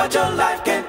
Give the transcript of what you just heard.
But your life can